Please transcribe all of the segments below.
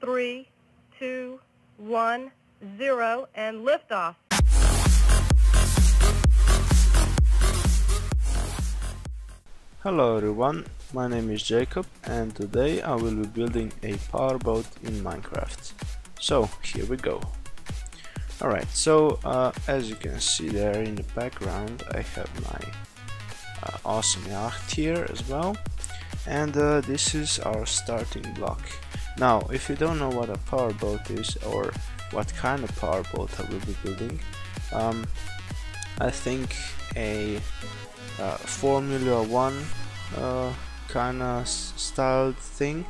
three, two, one, zero, and liftoff. Hello everyone, my name is Jakob and today I will be building a powerboat in Minecraft. So here we go. Alright, so uh, as you can see there in the background I have my uh, awesome yacht here as well and uh, this is our starting block. Now if you don't know what a powerboat is or what kind of powerboat I will be building, um, I think a uh, Formula One uh, kind of styled thing,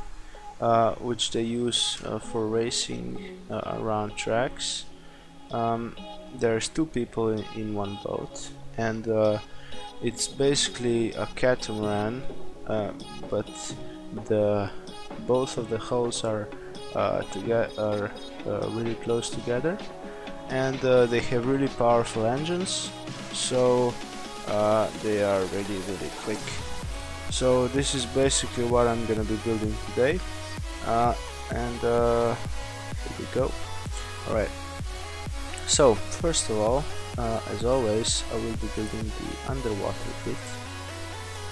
uh, which they use uh, for racing uh, around tracks. Um, there's two people in, in one boat, and uh, it's basically a catamaran, but the both of the holes are together are really close together, and they have really powerful engines. So uh, they are really really quick. So this is basically what I'm gonna be building today. Uh, and uh, here we go. Alright. So first of all uh, as always I will be building the underwater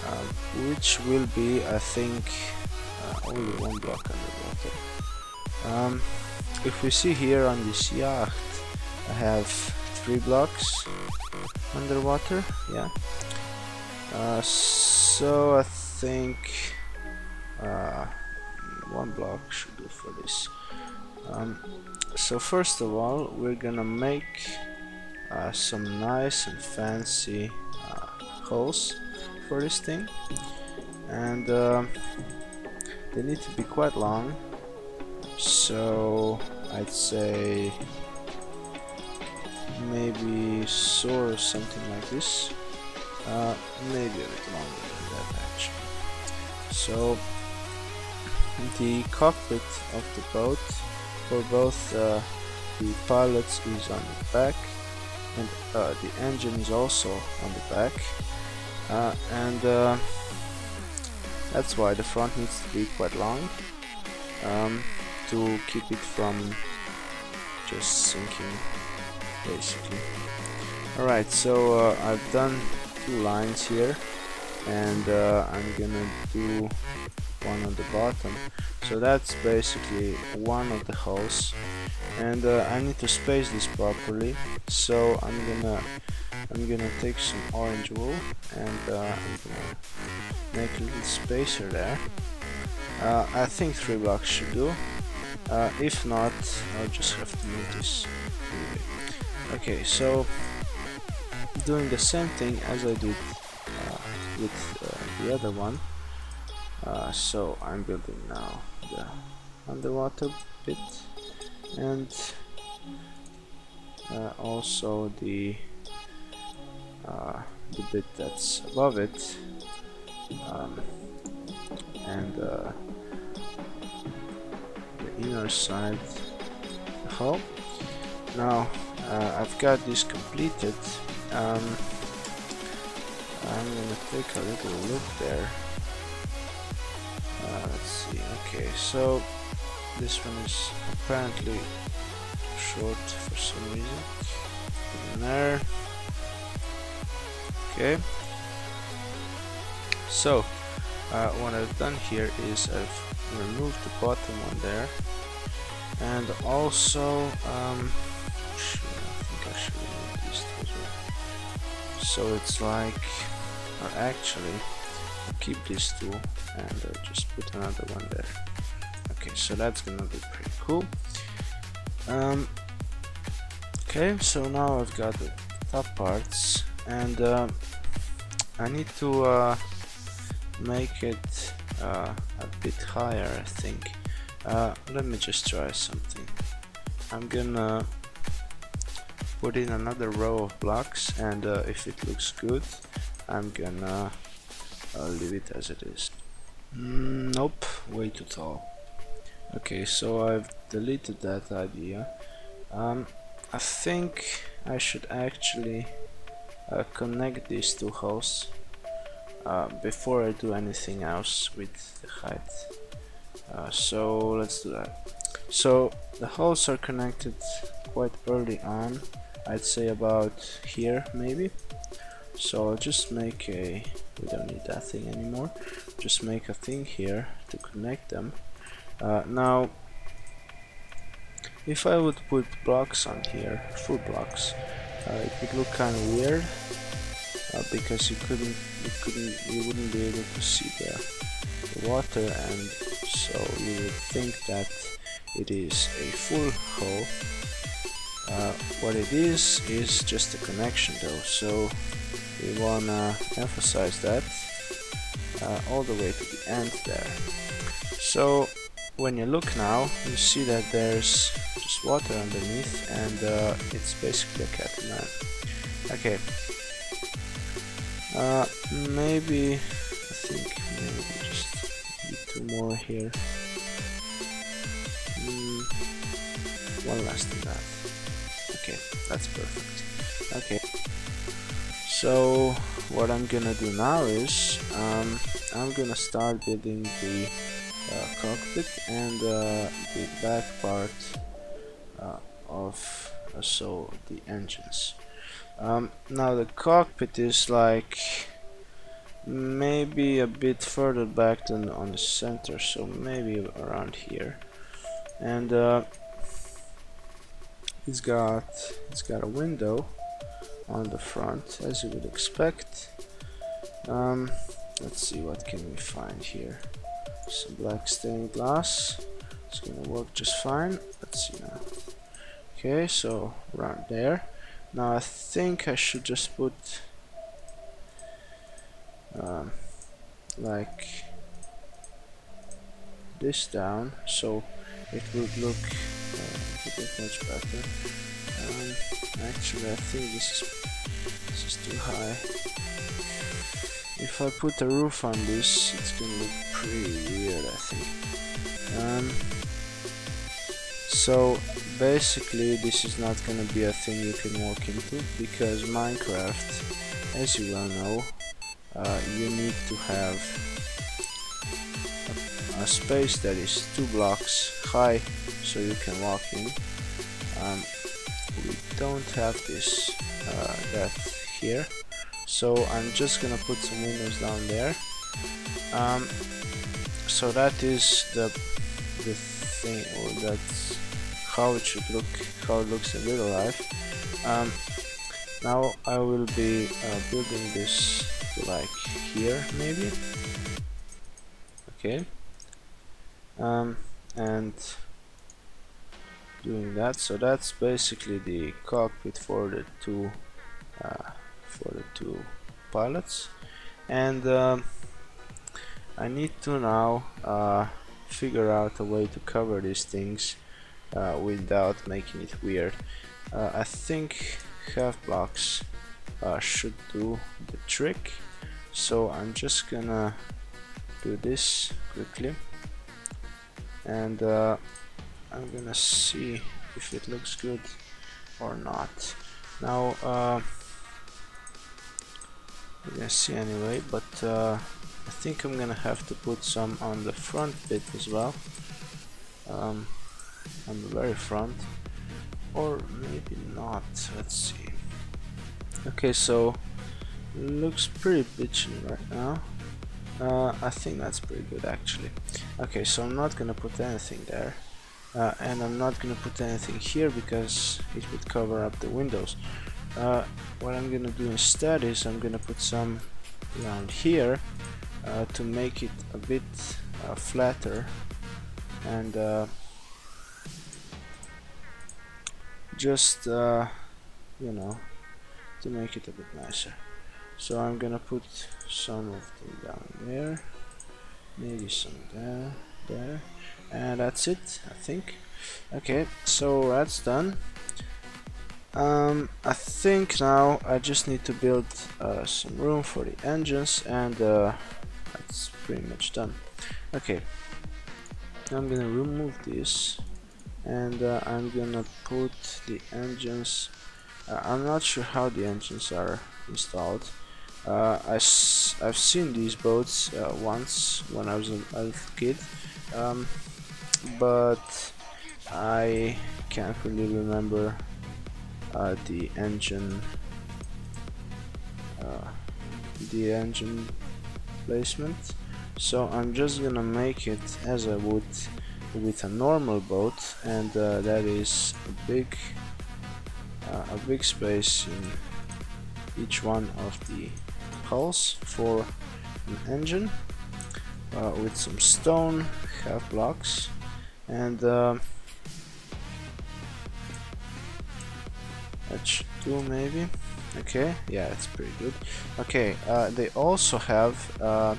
um, which will be I think uh, only one block underwater um, if we see here on this yacht I have three blocks underwater yeah. Uh, so I think uh, one block should do for this. Um, so first of all we're gonna make uh, some nice and fancy uh, holes for this thing. And uh, they need to be quite long. So I'd say maybe so or something like this. Uh, maybe a bit longer than that actually. So the cockpit of the boat for both uh, the pilots is on the back and uh, the engine is also on the back. Uh, and uh, that's why the front needs to be quite long. Um, to keep it from just sinking basically. Alright, so uh, I've done two lines here and uh, I'm gonna do one on the bottom. So that's basically one of the holes. And uh, I need to space this properly. So I'm gonna I'm gonna take some orange wool and uh, I'm gonna make a little spacer there uh, I think three blocks should do uh, if not I'll just have to move this anyway. Okay, so doing the same thing as I did uh, with uh, the other one. Uh, so I'm building now the underwater bit and uh, also the the bit that's above it um, and uh, the inner side the hull. Now uh, I've got this completed. Um, I'm gonna take a little look there. Uh, let's see okay so this one is apparently short for some reason. In there. Okay so uh, what I've done here is I've removed the bottom one there. And also um, so it's like or actually I'll keep these two and I'll just put another one there. Okay so that's gonna be pretty cool. Um, okay so now I've got the top parts and uh, I need to uh, make it uh, a bit higher I think. Uh, let me just try something. I'm gonna put in another row of blocks and uh, if it looks good I'm gonna uh, leave it as it is. Mm, nope way too tall. Okay so I've deleted that idea. Um, I think I should actually uh, connect these two holes uh, before I do anything else with the height uh, so let's do that. So the holes are connected quite early on I'd say about here maybe. So I'll just make a we don't need that thing anymore. Just make a thing here to connect them. Uh, now if I would put blocks on here full blocks uh, it would look kind of weird uh, because you couldn't you couldn't you wouldn't be able to see the, water and so you would think that it is a full hole uh, what it is is just a connection though so we wanna emphasize that uh, all the way to the end there. So when you look now you see that there's just water underneath and uh, it's basically a catamaran okay uh, maybe I think maybe just two more here. Mm, one less than that. Okay that's perfect. Okay. So what I'm gonna do now is um, I'm gonna start building the uh, cockpit and uh, the back part uh, of uh, so the engines um, now the cockpit is like maybe a bit further back than on the center so maybe around here. And uh, it's got it's got a window on the front as you would expect. Um, let's see what can we find here? Some black stained glass. It's gonna work just fine. Let's see now. Okay so around there now I think I should just put um, like this down so it would look uh, a bit much better. Um, actually I think this is this is too high. If I put a roof on this it's gonna look pretty weird I think. Um, so basically this is not gonna be a thing you can walk into because Minecraft as you well know uh, you need to have a, a, space that is two blocks high so you can walk in. Um, we don't have this uh, that here. So I'm just gonna put some windows down there. Um, so that is the the thing or that's how it should look how it looks in real life. Um, now I will be uh, building this like here maybe. Okay. Um, and doing that. So that's basically the cockpit for the two uh, for the two pilots. And um, I need to now uh, figure out a way to cover these things uh, without making it weird. Uh, I think half blocks uh, should do the trick. So I'm just gonna do this quickly. And uh, I'm gonna see if it looks good or not. Now uh, we're gonna see anyway but uh, I think I'm gonna have to put some on the front bit as well. Um, on the very front or maybe not let's see. Okay so looks pretty bitchy right now. Uh, I think that's pretty good actually. Okay so I'm not gonna put anything there. Uh, and I'm not gonna put anything here because it would cover up the windows. Uh, what I'm gonna do instead is I'm gonna put some around here uh, to make it a bit uh, flatter. And just uh, you know to make it a bit nicer. So I'm gonna put some of them down there maybe some there there and that's it I think. Okay so that's done. Um, I think now I just need to build uh, some room for the engines and uh, that's pretty much done. Okay I'm gonna remove this and uh, I'm gonna put the engines uh, I'm not sure how the engines are installed. Uh, I have seen these boats uh, once when I was a, a kid um, but I can't really remember uh, the engine uh, the engine placement. So I'm just gonna make it as I would with a normal boat and uh, that is a big uh, a big space in each one of the hulls for an engine uh, with some stone half blocks and should do maybe? Okay yeah it's pretty good. Okay uh, they also have uh,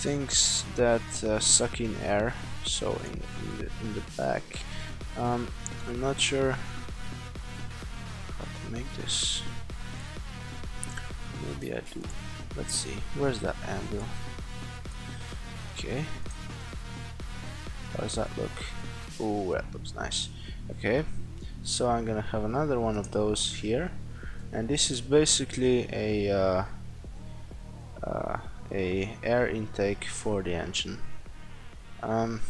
things that uh, suck in air so in, in, the, in the back. Um, I'm not sure how to make this. Maybe I do. Let's see. Where's that anvil okay. How does that look? Oh that looks nice. Okay. So I'm gonna have another one of those here. And this is basically a uh, uh, a air intake for the engine. Um,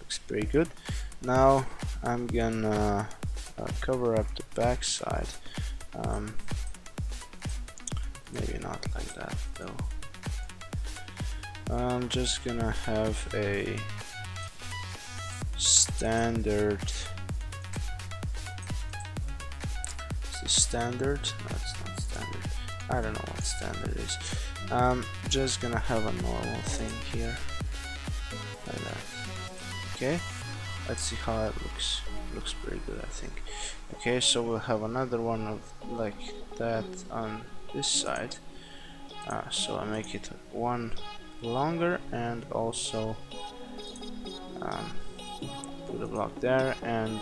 looks pretty good. Now I'm gonna uh, cover up the backside. Um, maybe not like that though. I'm just gonna have a standard standard? No not standard I don't know what standard is. I'm just gonna have a normal thing here. Like that. Okay. Let's see how it looks looks pretty good I think. Okay so we'll have another one of like that on this side. Uh, so I make it one longer and also um, put a block there and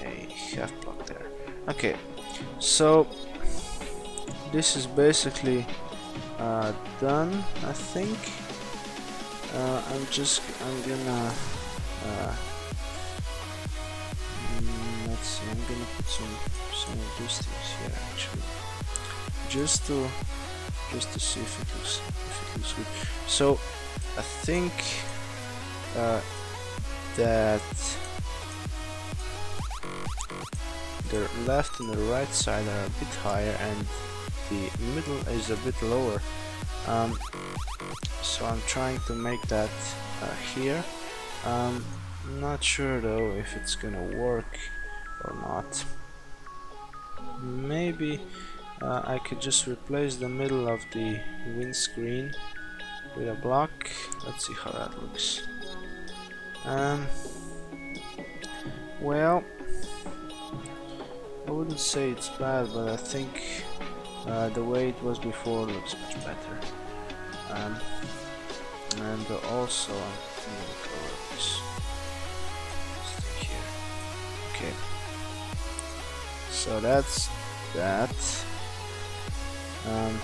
a half block there. Okay so this is basically uh, done I think. Uh, I'm just I'm gonna uh, mm, let's see I'm gonna put some some of these things here actually. Just to just to see if it looks if it looks good. So I think uh, that the left and the right side are a bit higher and the middle is a bit lower. Um, so I'm trying to make that uh, here. Um, not sure though if it's gonna work or not. Maybe uh, I could just replace the middle of the windscreen with a block. Let's see how that looks. Um, well I wouldn't say it's bad but I think uh, the way it was before looks much better. Um, and also I'm gonna cover this, thing here. Okay. So that's that. Um,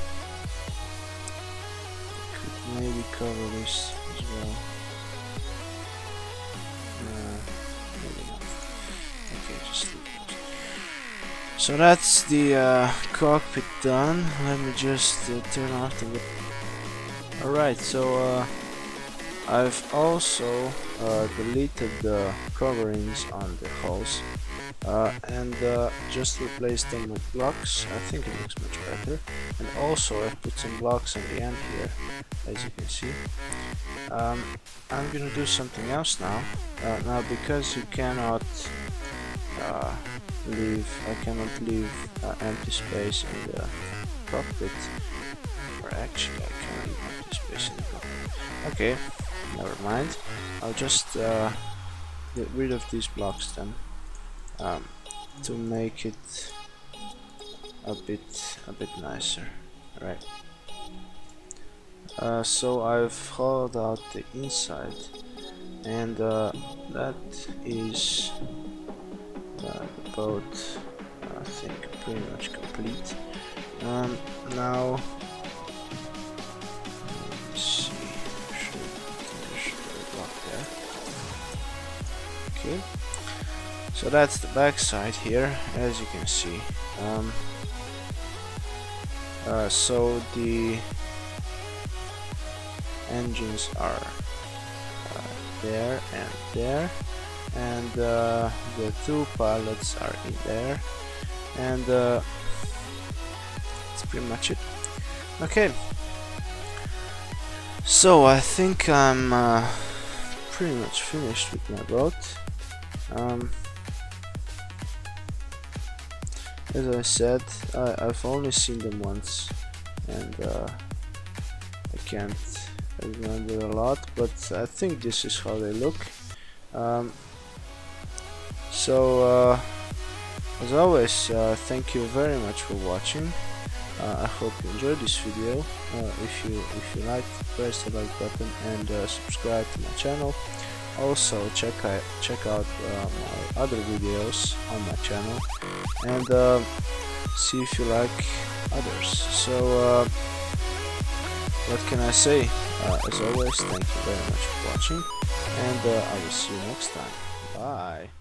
could maybe cover this as well so that's the uh, cockpit done. Let me just uh, turn off the. Alright, so uh, I've also uh, deleted the coverings on the hulls uh, and uh, just replaced them with blocks. I think it looks much better. And also I put some blocks on the end here, as you can see. Um, I'm gonna do something else now. now because you cannot leave. I cannot leave uh, empty space in the cockpit. Or actually I can leave empty space in the cockpit. Okay never mind. I'll just uh, get rid of these blocks then. Um, to make it a bit a bit nicer. Right. Uh, so I've hollowed out the inside. And uh, that is boat I think pretty much complete. Um, now let's see. Block there? Okay. So that's the back side here as you can see. Um, uh, so the engines are uh, there and there and uh, the two pilots are in there. And uh, that's pretty much it. Okay. So I think I'm uh, pretty much finished with my boat. Um, as I said I, have only seen them once. And uh, I can't remember a lot but I think this is how they look. Um, so uh, as always uh, thank you very much for watching. Uh, I hope you enjoyed this video. Uh, if you if you liked press the like button and uh, subscribe to my channel. Also check out check out uh, my other videos on my channel. And see if you like others. So what can I say? As always thank you very much for watching. And I will see you next time. Bye